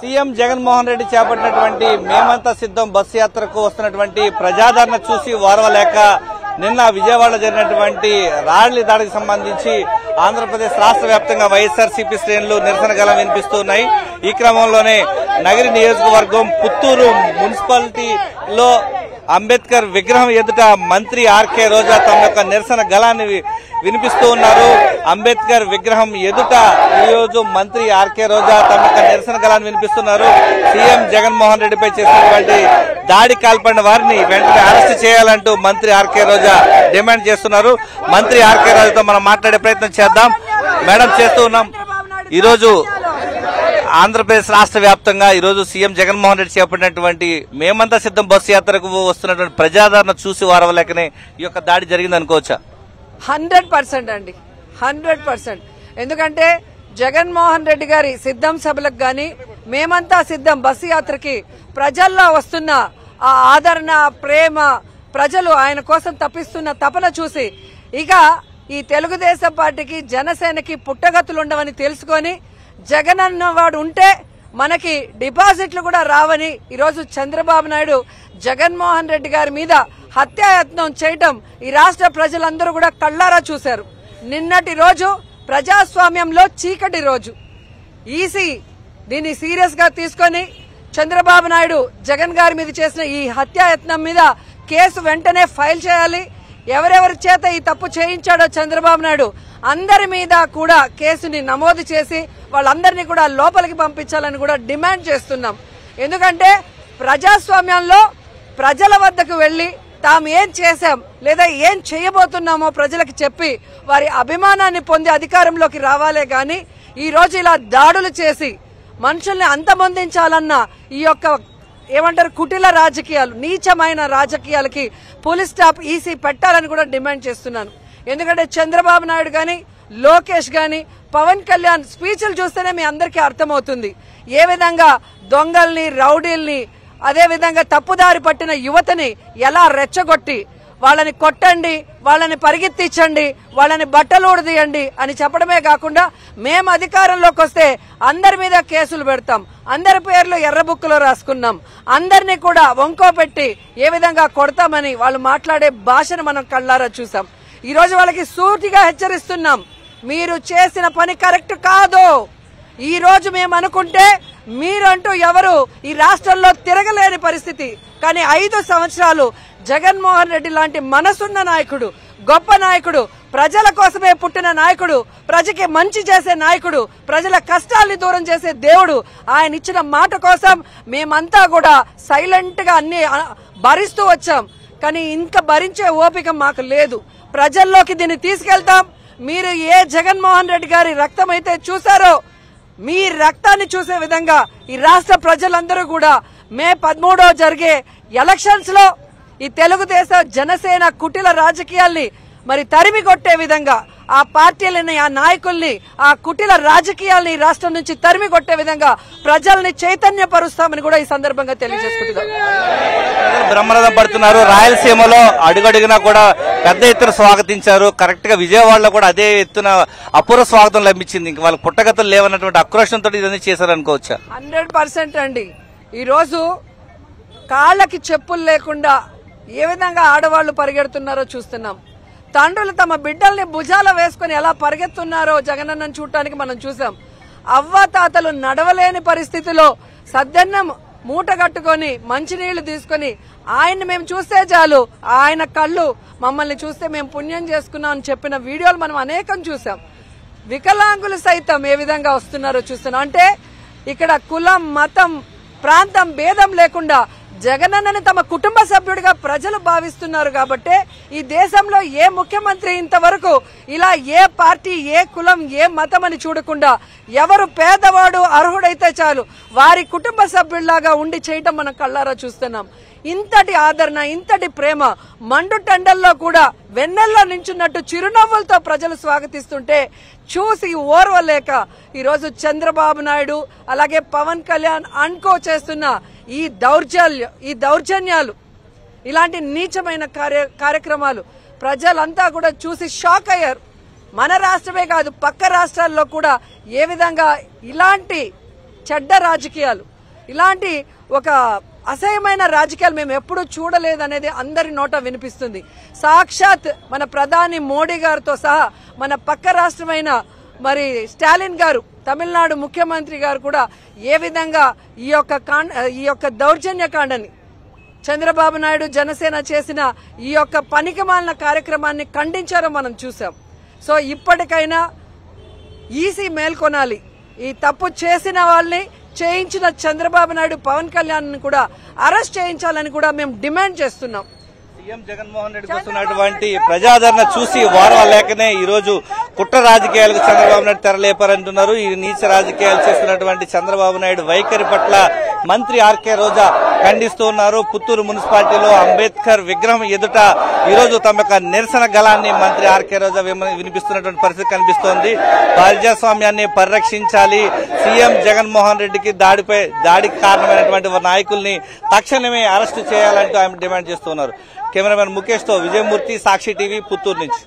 CM Jaganmohan Reddy చేపట్టినటువంటి మేమంతా సిద్ధం బస్సు యాత్రకు వస్తున్నటువంటి ప్రజాదరణ చూసి ఓర్వలేక నిన్న విజయవాడ జరిగినటువంటి రాళ్ళి దాడికి సంబంధించి ఆంధ్రప్రదేశ్ రాష్ట్ర వ్యాప్తంగా వైఎస్ఆర్సీపీ శ్రేణులు నిరసన గలం వినిపిస్తున్నాయి. ఈ క్రమంలోనే నగరి నియోజకవర్గం పుత్తూరు మున్సిపాలిటీలో అంబేద్కర్ విగ్రహం ఎదుట మంత్రి ఆర్కే రోజా తమ యొక్క నిరసన గళాన్ని వినిపిస్తూ ఉన్నారు. అంబేద్కర్ విగ్రహం ఎదుట ఈ రోజు మంత్రి ఆర్కే రోజా తమ యొక్క నిరసన గళాన్ని వినిపిస్తున్నారు. సీఎం జగన్మోహన్ రెడ్డిపై చేసినటువంటి దాడి కాల్పడిన వారిని వెంటనే అరెస్ట్ చేయాలంటూ మంత్రి ఆర్కే రోజా డిమాండ్ చేస్తున్నారు. మంత్రి ఆర్కే రోజాతో మనం మాట్లాడే ప్రయత్నం చేద్దాం. మేడం చేస్తూ ఉన్నాం. ఈరోజు ఆంధ్రప్రదేశ్ రాష్ట్ర వ్యాప్తంగా ఈరోజు సీఎం జగన్మోహన్ రెడ్డి చేపట్టినటువంటి మేమంతా సిద్ధం బస్సు యాత్రకు వస్తున్నటువంటి ప్రజాదరణ చూసి వారవలేకనే ఈ యొక్క దాడి జరిగింది అనుకోవచ్చా? హండ్రెడ్ పర్సెంట్ అండి. Hundred percent. ఎందుకంటే జగన్మోహన్ రెడ్డి గారి సిద్ధం సభలకు గాని మేమంతా సిద్ధం బస్సు యాత్రకి ప్రజల్లో వస్తున్న ఆ ఆదరణ ప్రేమ ప్రజలు ఆయన కోసం తప్పిస్తున్న తపన చూసి ఇక ఈ తెలుగుదేశం పార్టీకి జనసేనకి పుట్టగతులుండవని తెలుసుకొని జగన్ అన్నవాడు ఉంటే మనకి డిపాజిట్లు కూడా రావని ఈరోజు చంద్రబాబు నాయుడు జగన్మోహన్ రెడ్డి గారి మీద హత్యాయత్నం చేయటం ఈ రాష్ట్ర ప్రజలందరూ కూడా కళ్ళారా చూశారు. నిన్నటి రోజు ప్రజాస్వామ్యంలో చీకటి రోజు. ఈసీ దీన్ని సీరియస్గా తీసుకొని చంద్రబాబు నాయుడు జగన్ గారి మీద చేసిన ఈ హత్యాయత్నం మీద కేసు వెంటనే ఫైల్ చేయాలి. ఎవరెవరి చేత ఈ తప్పు చేయించాడో చంద్రబాబు నాయుడు అందరి మీద కూడా కేసుని నమోదు చేసి వాళ్ళందరినీ కూడా లోపలికి పంపించాలని కూడా డిమాండ్ చేస్తున్నాం. ఎందుకంటే ప్రజాస్వామ్యంలో ప్రజల వద్దకు వెళ్ళి తాము ఏం చేశాం లేదా ఏం చేయబోతున్నామో ప్రజలకు చెప్పి వారి అభిమానాన్ని పొంది అధికారంలోకి రావాలే గాని ఈ రోజు ఇలా దాడులు చేసి మనుషుల్ని అంతమొందించాలన్న ఈ యొక్క ఏమంటారు కుటిల రాజకీయాలు నీచమైన రాజకీయాలకి పోలీస్ స్టాప్ ఈసీ పెట్టాలని కూడా డిమాండ్ చేస్తున్నాను. ఎందుకంటే చంద్రబాబు నాయుడు కానీ లోకేష్ కానీ పవన్ కళ్యాణ్ స్పీచ్లు చూస్తేనే మీ అందరికీ అర్థమవుతుంది. ఏ విధంగా దొంగల్ని రౌడీల్ని అదేవిధంగా తప్పుదారి పట్టిన యువతని ఎలా రెచ్చగొట్టి వాళ్ళని కొట్టండి వాళ్ళని పరిగెత్తించండి వాళ్ళని బట్టలు ఊడదీయండి అని చెప్పడమే కాకుండా మేము అధికారంలోకి వస్తే అందరి మీద కేసులు పెడతాం. అందరి పేర్లు ఎర్రబుక్కులో రాసుకున్నాం. అందరినీ కూడా వంకో పెట్టి ఏ విధంగా కొడతామని వాళ్ళు మాట్లాడే భాషను మనం కళ్ళారా చూసాం. ఈరోజు వాళ్ళకి సూటిగా హెచ్చరిస్తున్నాం. మీరు చేసిన పని కరెక్ట్ కాదు. ఈరోజు మేము అనుకుంటే మీరంటూ ఎవరు ఈ రాష్ట్రంలో తిరగలేని పరిస్థితి. కానీ ఐదు సంవత్సరాలు జగన్మోహన్ రెడ్డి లాంటి మనసున్న నాయకుడు గొప్ప నాయకుడు ప్రజల కోసమే పుట్టిన నాయకుడు ప్రజకి మంచి చేసే నాయకుడు ప్రజల కష్టాల్ని దూరం చేసే దేవుడు ఆయన ఇచ్చిన మాట కోసం మేమంతా కూడా సైలెంట్గా అన్ని భరిస్తూ వచ్చాం. కానీ ఇంకా భరించే ఓపిక మాకు లేదు. ప్రజల్లోకి దీన్ని తీసుకెళ్తాం. మీరు ఏ జగన్మోహన్ రెడ్డి గారి రక్తం అయితే చూసారో మీ రక్తాన్ని చూసే విధంగా ఈ రాష్ట్ర ప్రజలందరూ కూడా మే పదమూడో జరిగే ఎలక్షన్స్లో ఈ తెలుగుదేశం జనసేన కుటిల రాజకీయాల్ని మరి తరిమి కొట్టే విధంగా ఆ పార్టీలని ఆ నాయకుల్ని ఆ కుటిల రాజకీయాల్ని ఈ రాష్ట్రం నుంచి తరిమి కొట్టే విధంగా ప్రజల్ని చైతన్యపరుస్తామని కూడా ఈ సందర్భంగా తెలియజేసుకుంటున్నాం. బ్రహ్మరథం పడుతున్నారు. రాయలసీమలో అడుగడుగునా కూడా పెద్ద ఎత్తున స్వాగతించారు. కరెక్ట్గా విజయవాడలో కూడా అదే ఎత్తున అపూర్వ స్వాగతం లభించింది. ఇంక వాళ్ళకి పుట్టగతులు లేవన్నటువంటి ఆక్రోషంతో ఇదన్నీ చేశారు అనుకోవచ్చా హండ్రెడ్ పర్సెంట్ అండి. ఈరోజు కాళ్ళకి చెప్పులు లేకుండా ఏ విధంగా ఆడవాళ్ళు పరిగెడుతున్నారో చూస్తున్నాం. తండ్రులు తమ బిడ్డల్ని భుజాల వేసుకుని ఎలా పరిగెత్తున్నారో జగనన్నను చూడటానికి మనం చూసాం అవ్వ తాతలు నడవలేని పరిస్థితిలో సద్దన్నం మూట కట్టుకొని మంచినీళ్ళు తీసుకొని ఆయన్ని మేము చూస్తే చాలు ఆయన కళ్ళు మమ్మల్ని చూస్తే మేము పుణ్యం చేసుకున్నాం అని చెప్పిన వీడియోలు మనం అనేకం చూసాం వికలాంగులు సైతం ఏ విధంగా వస్తున్నారో చూస్తున్నాం. అంటే ఇక్కడ కులం మతం ప్రాంతం భేదం లేకుండా జగనన్నను తమ కుటుంబ సభ్యుడిగా ప్రజలు భావిస్తున్నారు కాబట్టే ఈ దేశంలో ఏ ముఖ్యమంత్రి ఇంతవరకు ఇలా ఏ పార్టీ ఏ కులం ఏ మతం అని చూడకుండా ఎవరు పేదవాడు అర్హుడైతే చాలు వారి కుటుంబ సభ్యుల్లాగా ఉండి చేయటం మనం కళ్ళారా చూస్తున్నాం. ఇంతటి ఆదరణ ఇంతటి ప్రేమ మండు టెండల్లో కూడా వెన్నెల్లో నించున్నట్టు చిరునవ్వులతో ప్రజలు స్వాగతిస్తుంటే చూసి ఓర్వలేక ఈరోజు చంద్రబాబు నాయుడు అలాగే పవన్ కళ్యాణ్ అన్కో చేస్తున్న ఈ దౌర్జల్య ఈ దౌర్జన్యాలు ఇలాంటి నీచమైన కార్య కార్యక్రమాలు ప్రజలంతా కూడా చూసి షాక్ అయ్యారు. మన రాష్ట్రమే కాదు పక్క రాష్ట్రాల్లో కూడా ఏ విధంగా ఇలాంటి చెడ్డ రాజకీయాలు ఇలాంటి ఒక అసహ్యమైన రాజకీయాలు మేము ఎప్పుడూ చూడలేదనేది అందరి నోట వినిపిస్తుంది. సాక్షాత్ మన ప్రధాని మోడీ గారితో సహా మన పక్క రాష్ట్రమైన మరి స్టాలిన్ గారు తమిళనాడు ముఖ్యమంత్రి గారు కూడా ఏ విధంగా ఈ యొక్క కాండ ఈ యొక్క దౌర్జన్యకాండని చంద్రబాబు నాయుడు జనసేన చేసిన ఈ యొక్క పనికిమాలిన కార్యక్రమాన్ని ఖండించారో మనం చూసాం సో ఇప్పటికైనా ఈసీ మేల్కొనాలి. ఈ తప్పు చేసిన వాళ్ళని చేయించిన చంద్రబాబు నాయుడు పవన్ కళ్యాణ్ కూడా అరెస్ట్ చేయించాలని కూడా మేము డిమాండ్ చేస్తున్నాం. సీఎం జగన్మోహన్ రెడ్డికి వస్తున్నటువంటి ప్రజాదరణ చూసి వారం లేకనే ఈ రోజు కుట్ర రాజకీయాలకు చంద్రబాబు నాయుడు తెరలేపారంటున్నారు. ఈ నీచ రాజకీయాలు చేస్తున్నటువంటి చంద్రబాబు నాయుడు వైఖరి పట్ల మంత్రి ఆర్కే రోజా ఖండిస్తూ ఉన్నారు. పుత్తూరు మున్సిపాలిటీలో అంబేద్కర్ విగ్రహం ఎదుట ఈ రోజు తమ యొక్క నిరసన గలాన్ని మంత్రి ఆర్కే రోజా వినిపిస్తున్నటువంటి పరిస్థితి కనిపిస్తోంది. ప్రజాస్వామ్యాన్ని పరిరక్షించాలి. సీఎం జగన్మోహన్ రెడ్డికి దాడిపై దాడికి కారణమైనటువంటి నాయకుల్ని తక్షణమే అరెస్టు చేయాలంటూ ఆయన డిమాండ్ చేస్తున్నారు కెమెరామెన్ ముఖేష్తో విజయమూర్తి సాక్షి టీవీ పుత్తూరు నుంచి.